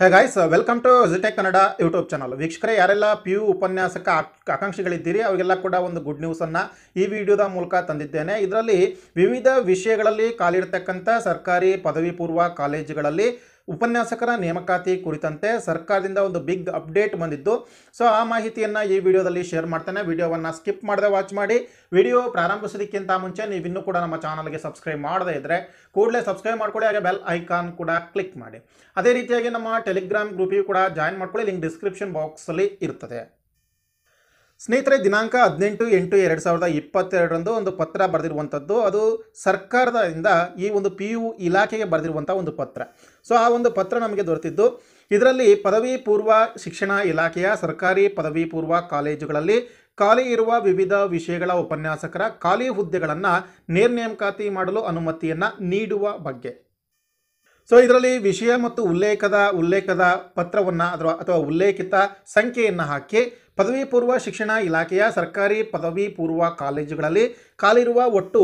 Hey guys welcome to G Tech Kannada YouTube channel ವೀಕ್ಷಕರೇ, ಯಾರೆಲ್ಲ P U ಉಪನ್ಯಾಸಕ ಆಕ್- ಆಕಾಂಕ್ಷಿಗಳಿದ್ದೀರಿ, ಅವರಿಗೆಲ್ಲ ಕೂಡ ಒಂದು ಗುಡ್ ನ್ಯೂಸನ್ನು ಈ ವಿಡಿಯೋದ ಮೂಲಕ ತಂದಿದ್ದೇನೆ. ಇದರಲ್ಲಿ ವಿವಿಧ ವಿಷಯಗಳಲ್ಲಿ ಕಾಲಿಡ್ತಕ್ಕಂಥ ಸರ್ಕಾರಿ ಪದವಿ ಪೂರ್ವ ಕಾಲೇಜುಗಳಲ್ಲಿ ಉಪನ್ಯಾಸಕರ ನೇಮಕಾತಿ ಕುರಿತಂತೆ ಸರ್ಕಾರದಿಂದ ಒಂದು ಬಿಗ್ ಅಪ್ಡೇಟ್ ಬಂದಿದ್ದು. ಸೊ, ಆ ಮಾಹಿತಿಯನ್ನು ಈ ವಿಡಿಯೋದಲ್ಲಿ ಶೇರ್ ಮಾಡ್ತೇನೆ. ವಿಡಿಯೋವನ್ನು ಸ್ಕಿಪ್ ಮಾಡದೆ ವಾಚ್ ಮಾಡಿ. ವಿಡಿಯೋ ಪ್ರಾರಂಭಿಸೋದಕ್ಕಿಂತ ಮುಂಚೆ ನೀವು ಇನ್ನೂ ಕೂಡ ನಮ್ಮ ಚಾನಲ್ಗೆ ಸಬ್ಸ್ಕ್ರೈಬ್ ಮಾಡದೇ ಇದ್ದರೆ ಕೂಡಲೇ ಸಬ್ಸ್ಕ್ರೈಬ್ ಮಾಡ್ಕೊಳ್ಳಿ, ಹಾಗೆ ಬೆಲ್ ಐಕಾನ್ ಕೂಡ ಕ್ಲಿಕ್ ಮಾಡಿ. ಅದೇ ರೀತಿಯಾಗಿ ನಮ್ಮ ಟೆಲಿಗ್ರಾಮ್ ಗ್ರೂಪಿಗೂ ಕೂಡ ಜಾಯಿನ್ ಮಾಡ್ಕೊಳ್ಳಿ. ಲಿಂಕ್ ಡಿಸ್ಕ್ರಿಪ್ಷನ್ ಬಾಕ್ಸಲ್ಲಿ ಇರ್ತದೆ. ಸ್ನೇಹಿತರೆ, ದಿನಾಂಕ ಹದಿನೆಂಟು ಎಂಟು ಎರಡು ಸಾವಿರದ ಇಪ್ಪತ್ತೆರಡರಂದು ಒಂದು ಪತ್ರ ಬರೆದಿರುವಂಥದ್ದು. ಅದು ಸರ್ಕಾರದಿಂದ ಈ ಒಂದು ಪಿ ಯು ಇಲಾಖೆಗೆ ಬರೆದಿರುವಂಥ ಒಂದು ಪತ್ರ. ಸೊ, ಆ ಒಂದು ಪತ್ರ ನಮಗೆ ದೊರೆತಿದ್ದು. ಇದರಲ್ಲಿ ಪದವಿ ಪೂರ್ವ ಶಿಕ್ಷಣ ಇಲಾಖೆಯ ಸರ್ಕಾರಿ ಪದವಿ ಪೂರ್ವ ಕಾಲೇಜುಗಳಲ್ಲಿ ಖಾಲಿ ಇರುವ ವಿವಿಧ ವಿಷಯಗಳ ಉಪನ್ಯಾಸಕರ ಖಾಲಿ ಹುದ್ದೆಗಳನ್ನು ನೇರ್ನೇಮಕಾತಿ ಮಾಡಲು ಅನುಮತಿಯನ್ನು ನೀಡುವ ಬಗ್ಗೆ. ಸೊ ಇದರಲ್ಲಿ ವಿಷಯ ಮತ್ತು ಉಲ್ಲೇಖದ ಉಲ್ಲೇಖದ ಪತ್ರವನ್ನು ಅಥವಾ ಅಥವಾ ಉಲ್ಲೇಖಿತ ಸಂಖ್ಯೆಯನ್ನು ಹಾಕಿ ಪದವಿ ಪೂರ್ವ ಶಿಕ್ಷಣ ಇಲಾಖೆಯ ಸರ್ಕಾರಿ ಪದವಿ ಪೂರ್ವ ಕಾಲೇಜುಗಳಲ್ಲಿ ಕಾಲಿರುವ ಒಟ್ಟು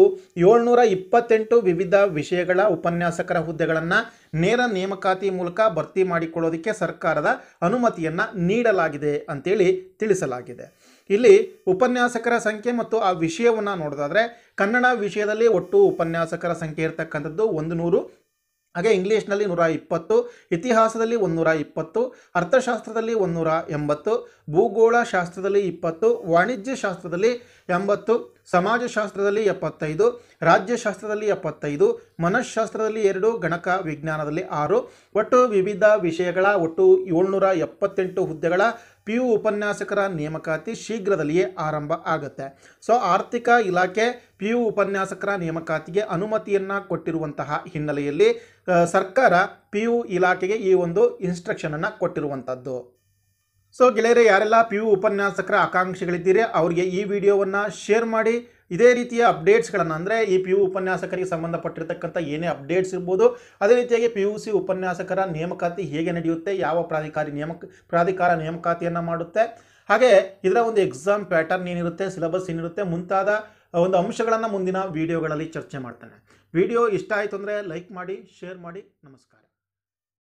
ಏಳ್ನೂರ ಇಪ್ಪತ್ತೆಂಟು ವಿವಿಧ ವಿಷಯಗಳ ಉಪನ್ಯಾಸಕರ ಹುದ್ದೆಗಳನ್ನು ನೇರ ನೇಮಕಾತಿ ಮೂಲಕ ಭರ್ತಿ ಮಾಡಿಕೊಳ್ಳೋದಕ್ಕೆ ಸರ್ಕಾರದ ಅನುಮತಿಯನ್ನು ನೀಡಲಾಗಿದೆ ಅಂತೇಳಿ ತಿಳಿಸಲಾಗಿದೆ. ಇಲ್ಲಿ ಉಪನ್ಯಾಸಕರ ಸಂಖ್ಯೆ ಮತ್ತು ಆ ವಿಷಯವನ್ನು ನೋಡೋದಾದರೆ ಕನ್ನಡ ವಿಷಯದಲ್ಲಿ ಒಟ್ಟು ಉಪನ್ಯಾಸಕರ ಸಂಖ್ಯೆ ಇರತಕ್ಕಂಥದ್ದು ಒಂದು ನೂರು ಹಾಗೆ ಇಂಗ್ಲೀಷ್ನಲ್ಲಿ ನೂರ ಇಪ್ಪತ್ತು, ಇತಿಹಾಸದಲ್ಲಿ ಒಂದೂರ ಇಪ್ಪತ್ತು, ಅರ್ಥಶಾಸ್ತ್ರದಲ್ಲಿ ಒಂದೂರ ಎಂಬತ್ತು ಭೂಗೋಳ ಶಾಸ್ತ್ರದಲ್ಲಿ ಇಪ್ಪತ್ತು ವಾಣಿಜ್ಯ ಶಾಸ್ತ್ರದಲ್ಲಿ ಎಂಬತ್ತು. ಸಮಾಜಶಾಸ್ತ್ರದಲ್ಲಿ ಎಪ್ಪತ್ತೈದು, ರಾಜ್ಯಶಾಸ್ತ್ರದಲ್ಲಿ ಎಪ್ಪತ್ತೈದು ಮನಃಶಾಸ್ತ್ರದಲ್ಲಿ ಎರಡು, ಗಣಕ ವಿಜ್ಞಾನದಲ್ಲಿ ಆರು, ಒಟ್ಟು ವಿವಿಧ ವಿಷಯಗಳ ಒಟ್ಟು ಏಳ್ನೂರ ಎಪ್ಪತ್ತೆಂಟು ಹುದ್ದೆಗಳ ಪಿ ಯು ಉಪನ್ಯಾಸಕರ ನೇಮಕಾತಿ ಶೀಘ್ರದಲ್ಲಿಯೇ ಆರಂಭ ಆಗುತ್ತೆ. ಸೊ, ಆರ್ಥಿಕ ಇಲಾಖೆ ಪಿ ಯು ಉಪನ್ಯಾಸಕರ ನೇಮಕಾತಿಗೆ ಅನುಮತಿಯನ್ನು ಕೊಟ್ಟಿರುವಂತಹ ಹಿನ್ನೆಲೆಯಲ್ಲಿ ಸರ್ಕಾರ ಪಿ ಯು ಇಲಾಖೆಗೆ ಈ ಒಂದು ಇನ್ಸ್ಟ್ರಕ್ಷನನ್ನು ಕೊಟ್ಟಿರುವಂಥದ್ದು. ಸೊ ಗೆಳೆಯರೆ, ಯಾರೆಲ್ಲ ಪಿ ಯು ಉಪನ್ಯಾಸಕರ ಆಕಾಂಕ್ಷಿಗಳಿದ್ದೀರಿ, ಅವರಿಗೆ ಈ ವಿಡಿಯೋವನ್ನು ಶೇರ್ ಮಾಡಿ. ಇದೇ ರೀತಿಯ ಅಪ್ಡೇಟ್ಸ್ಗಳನ್ನು, ಅಂದರೆ ಈ ಪಿ ಯು ಉಪನ್ಯಾಸಕರಿಗೆ ಸಂಬಂಧಪಟ್ಟಿರ್ತಕ್ಕಂಥ ಏನೇ ಅಪ್ಡೇಟ್ಸ್ ಇರ್ಬೋದು, ಅದೇ ರೀತಿಯಾಗಿ ಪಿ ಯು ಸಿ ಉಪನ್ಯಾಸಕರ ನೇಮಕಾತಿ ಹೇಗೆ ನಡೆಯುತ್ತೆ, ಯಾವ ಪ್ರಾಧಿಕಾರಿ ನೇಮಕ, ಪ್ರಾಧಿಕಾರ ನೇಮಕಾತಿಯನ್ನು ಮಾಡುತ್ತೆ. ಹಾಗೆ ಇದರ ಒಂದು ಎಕ್ಸಾಮ್ ಪ್ಯಾಟರ್ನ್ ಏನಿರುತ್ತೆ ಸಿಲೆಬಸ್ ಏನಿರುತ್ತೆ, ಮುಂತಾದ ಒಂದು ಅಂಶಗಳನ್ನು ಮುಂದಿನ ವಿಡಿಯೋಗಳಲ್ಲಿ ಚರ್ಚೆ ಮಾಡ್ತಾನೆ. ವಿಡಿಯೋ ಇಷ್ಟ ಆಯಿತು ಅಂದರೆ ಲೈಕ್ ಮಾಡಿ ಶೇರ್ ಮಾಡಿ, ನಮಸ್ಕಾರ.